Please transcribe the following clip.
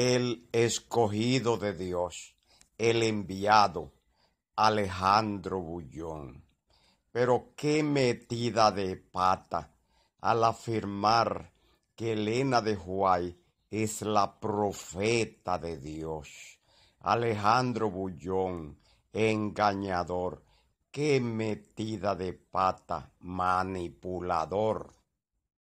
el escogido de Dios, el enviado, Alejandro Bullón. Pero qué metida de pata al afirmar que Elena de Huay es la profeta de Dios. Alejandro Bullón, engañador, qué metida de pata, manipulador.